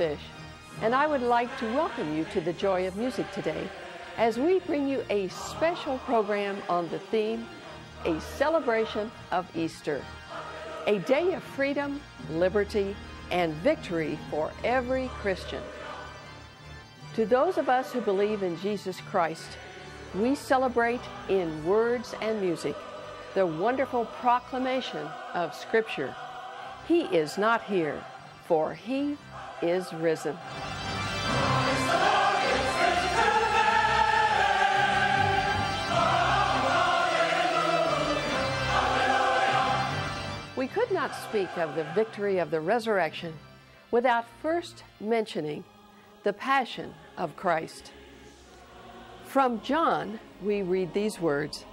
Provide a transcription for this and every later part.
Bish, and I would like to welcome you to the Joy of Music today as we bring you a special program on the theme A Celebration of Easter. A day of freedom, liberty, and victory for every Christian. To those of us who believe in Jesus Christ, we celebrate in words and music the wonderful proclamation of Scripture. He is not here, for he is risen. We could not speak of the victory of the resurrection without first mentioning the passion of Christ. From John, we read these words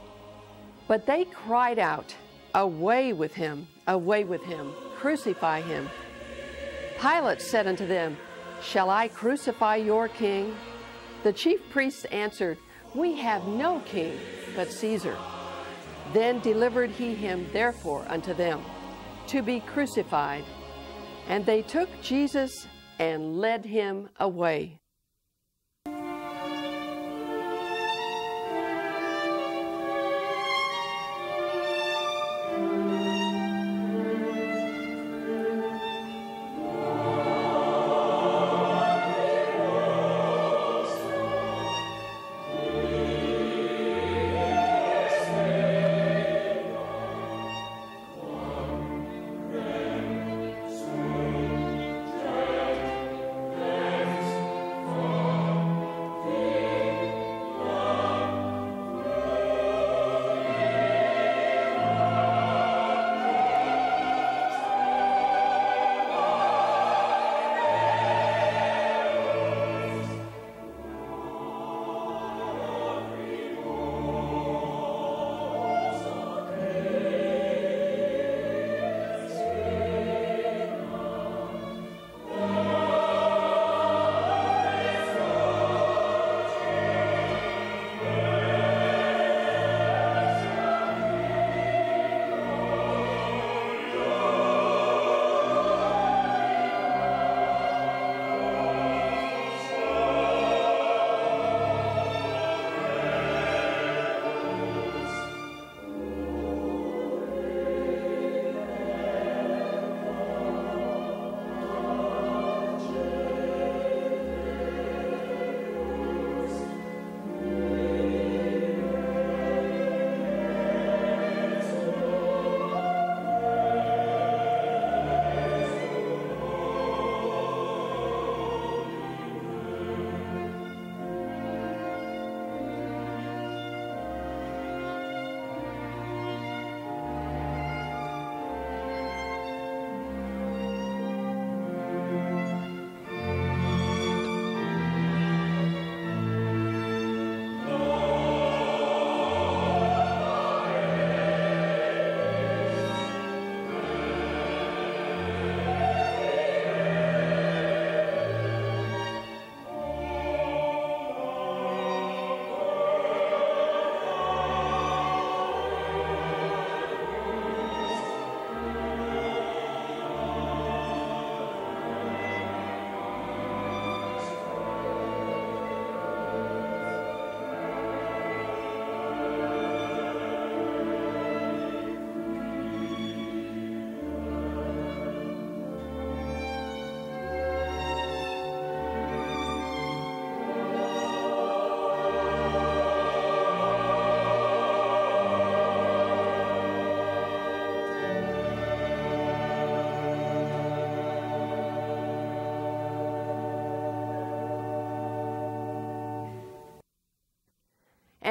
But they cried out, Away with him, away with him, crucify him. Pilate said unto them, Shall I crucify your king? The chief priests answered, We have no king but Caesar. Then delivered he him therefore unto them to be crucified. And they took Jesus and led him away.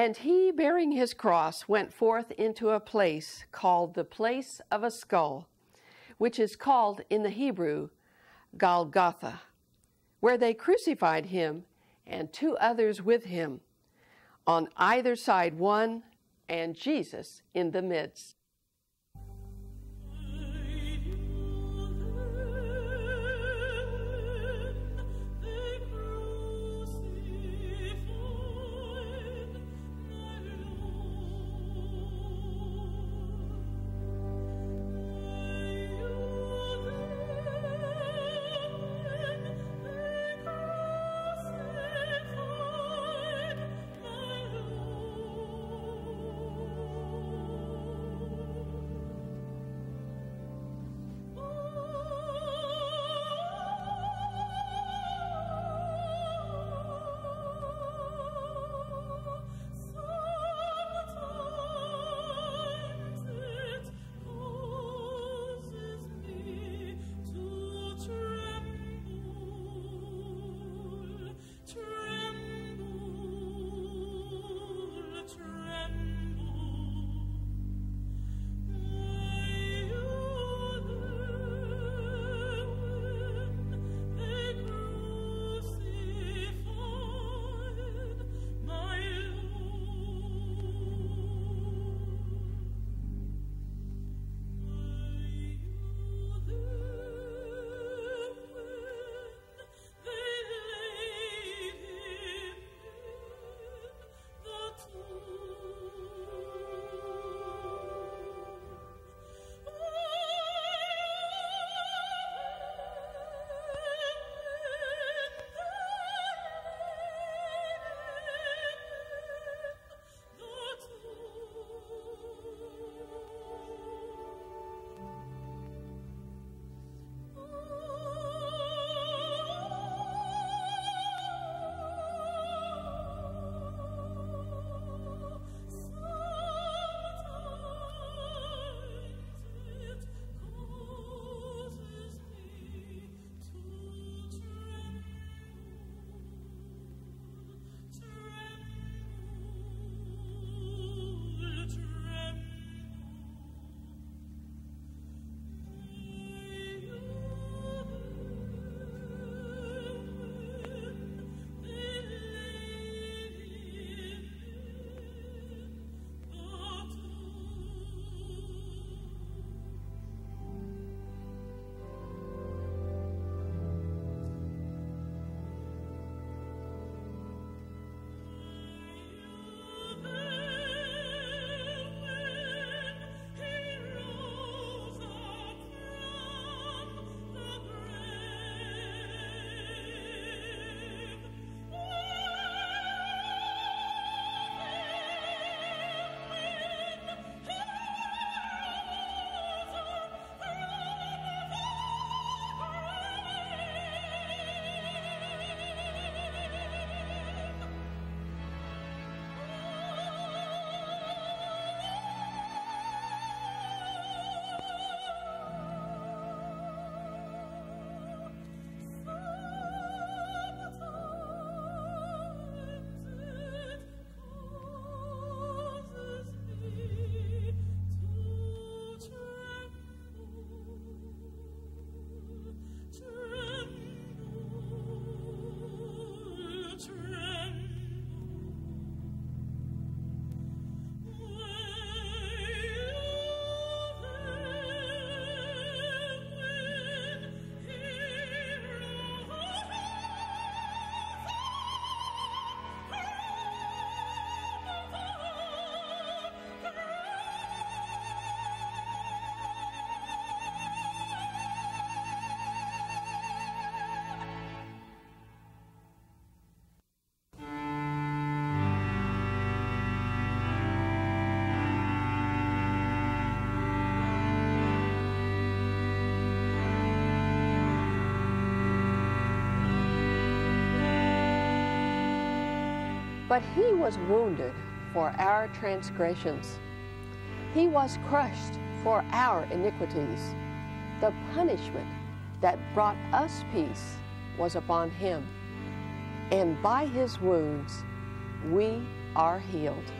And he, bearing his cross, went forth into a place called the place of a skull, which is called in the Hebrew Golgotha, where they crucified him and two others with him, on either side one, and Jesus in the midst. But he was wounded for our transgressions. He was crushed for our iniquities. The punishment that brought us peace was upon him. And by his wounds we are healed.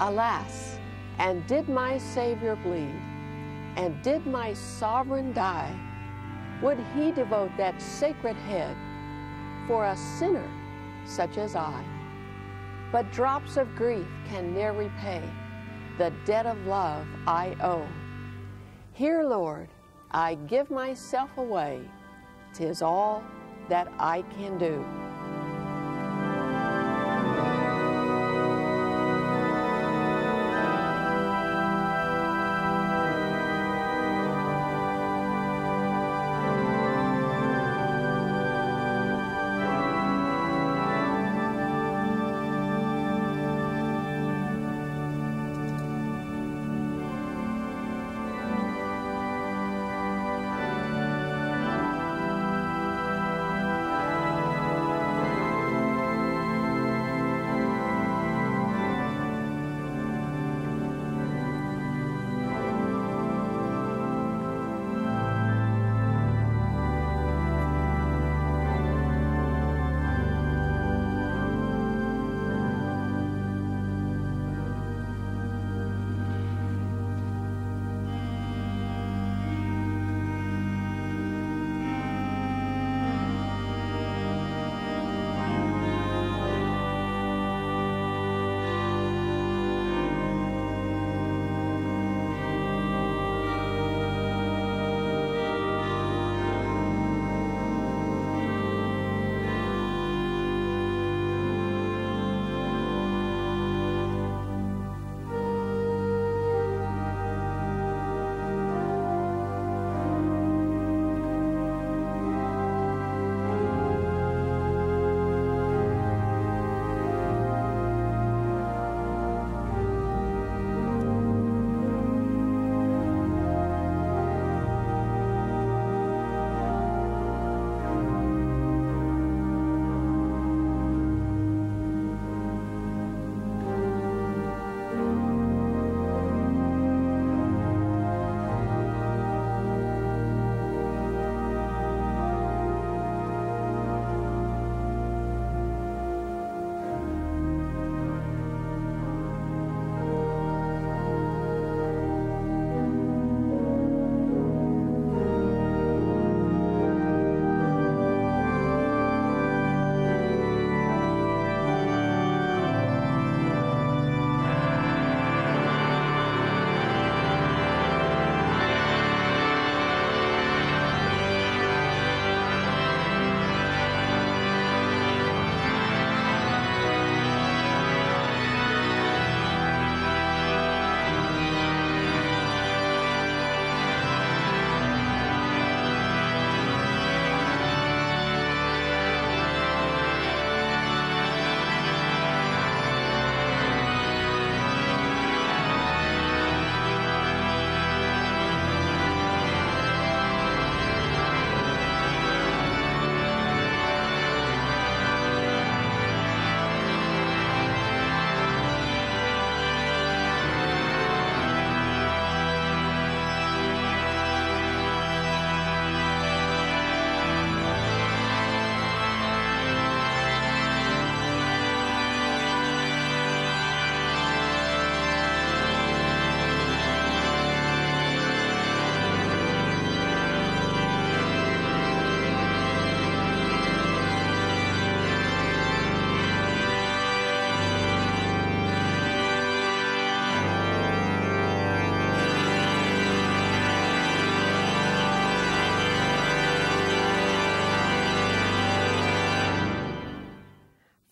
Alas, and did my Savior bleed, and did my sovereign die, would he devote that sacred head for a sinner such as I? But drops of grief can ne'er repay the debt of love I owe. Here, Lord, I give myself away. Tis all that I can do.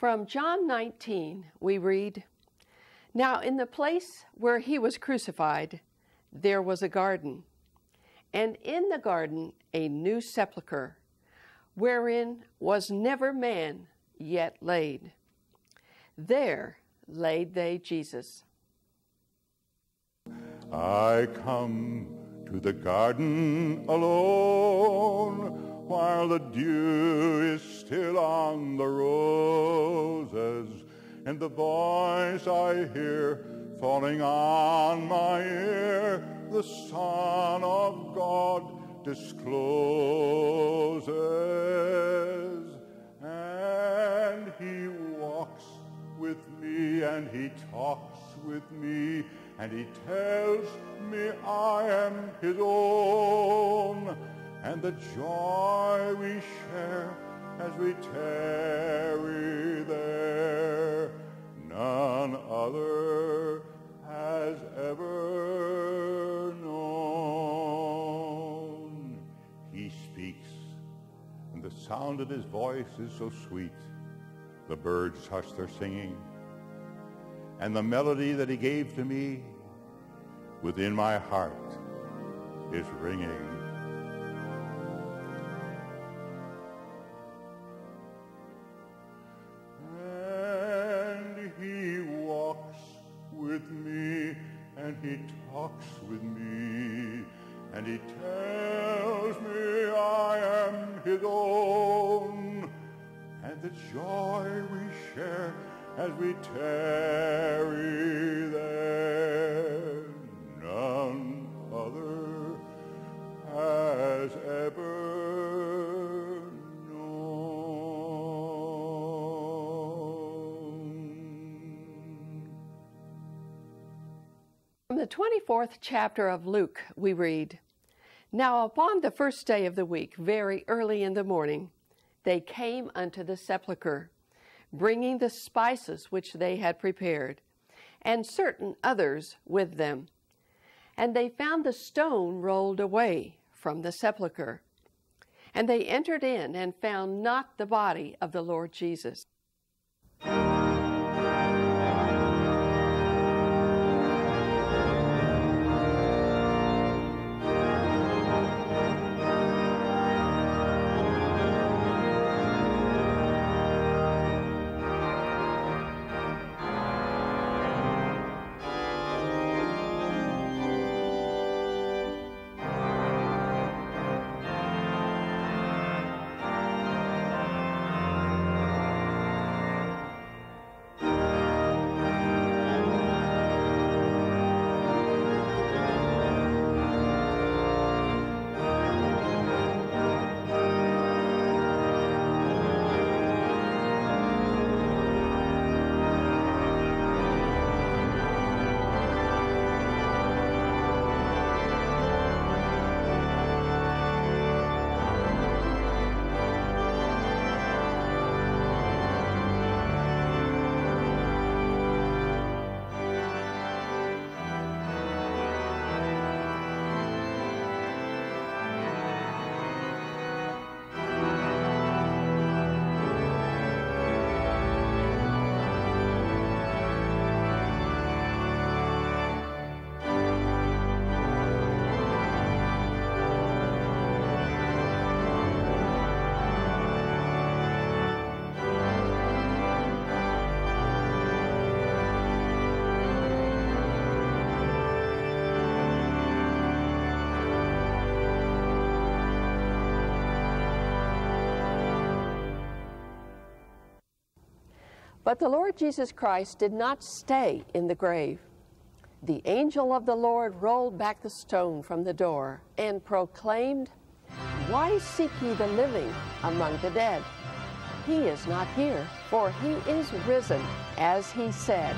From John 19, we read Now, in the place where he was crucified, there was a garden, and in the garden a new sepulchre, wherein was never man yet laid. There laid they Jesus. I come to the garden alone while the dew is still on the roses, and the voice I hear falling on my ear, the Son of God discloses, and he walks with me and he talks with me and he tells me I am his own and the joy we share as we tarry there none other has ever known. He speaks, and the sound of his voice is so sweet. The birds hush their singing, and the melody that he gave to me within my heart is ringing. The 24th chapter of Luke, we read Now upon the first day of the week, very early in the morning, they came unto the sepulchre, bringing the spices which they had prepared, and certain others with them. And they found the stone rolled away from the sepulchre. And they entered in and found not the body of the Lord Jesus. But the Lord Jesus Christ did not stay in the grave. The angel of the Lord rolled back the stone from the door and proclaimed, Why seek ye the living among the dead? He is not here, for he is risen, as he said.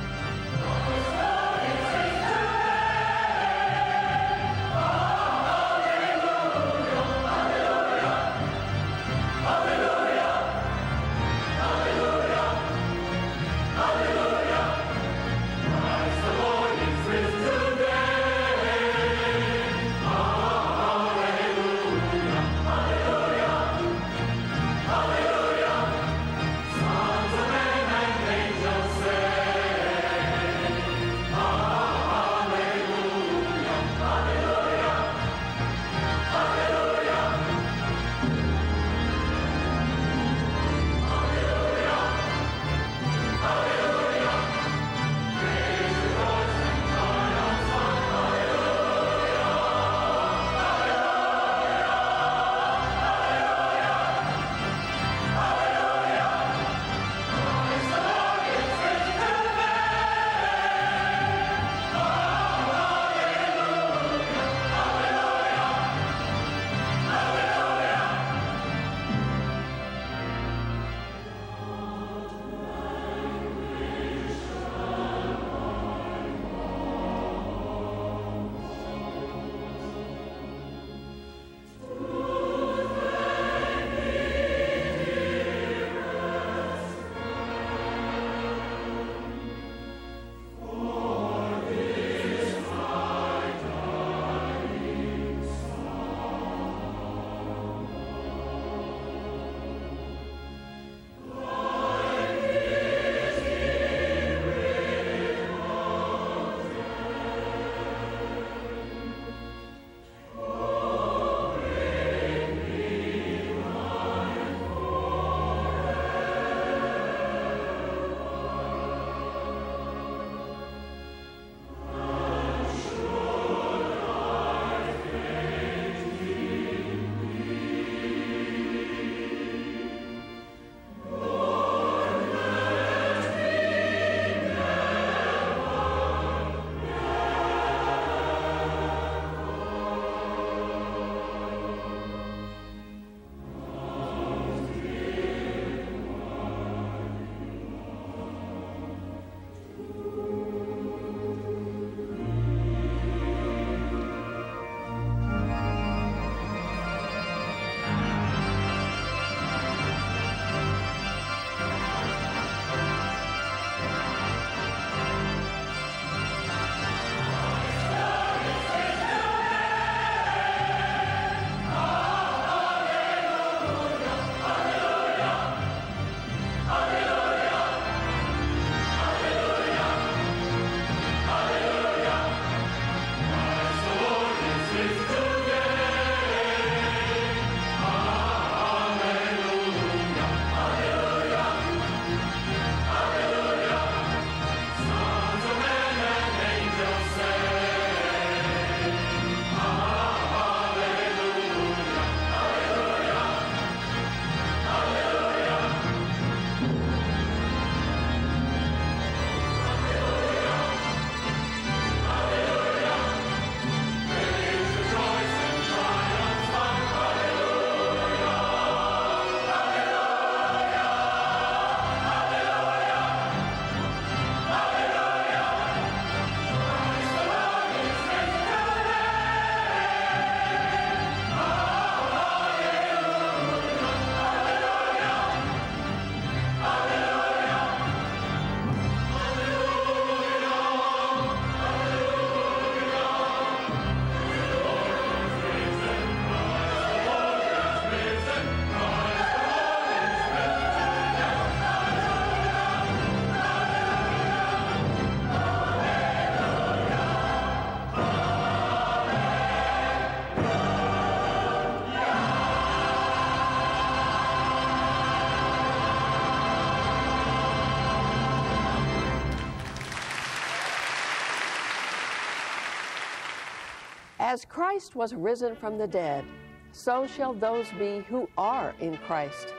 As Christ was risen from the dead, so shall those be who are in Christ.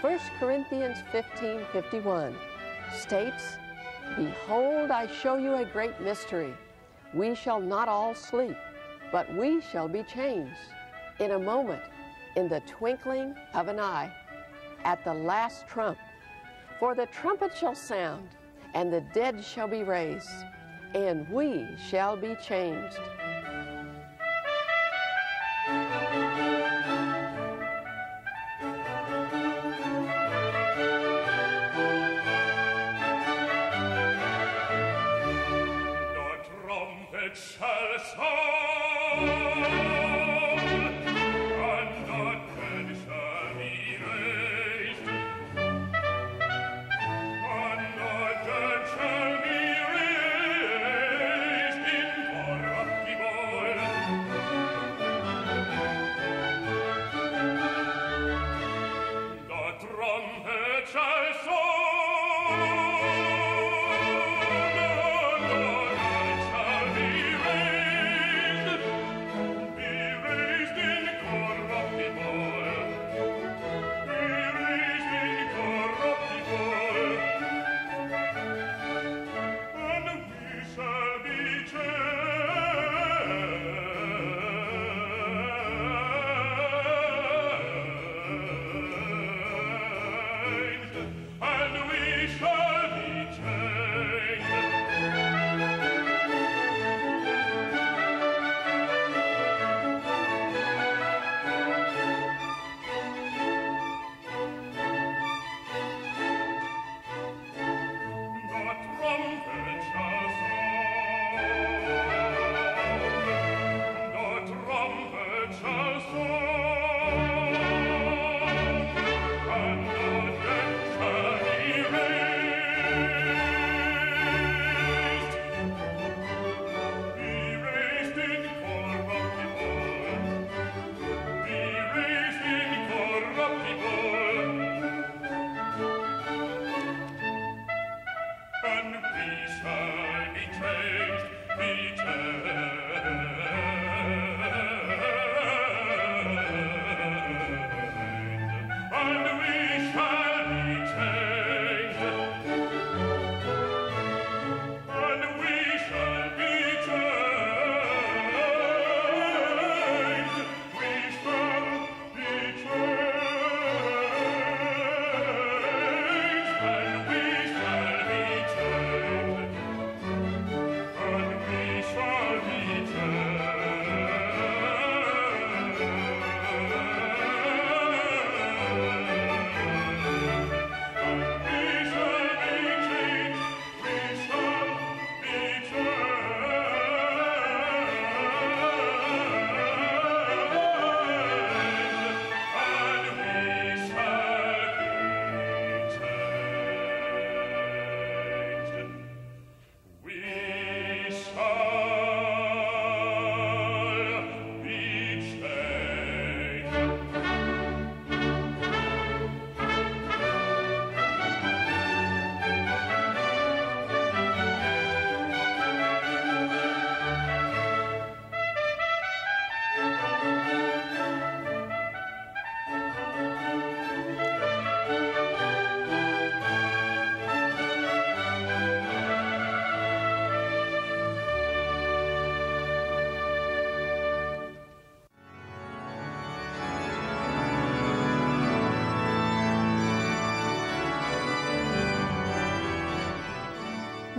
1 Corinthians 15 51 states, Behold, I show you a great mystery. We shall not all sleep, but we shall be changed in a moment, in the twinkling of an eye, at the last trump. For the trumpet shall sound, and the dead shall be raised, and we shall be changed.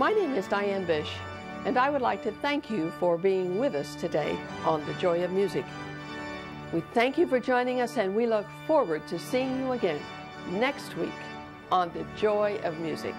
My name is Diane Bish, and I would like to thank you for being with us today on The Joy of Music. We thank you for joining us, and we look forward to seeing you again next week on The Joy of Music.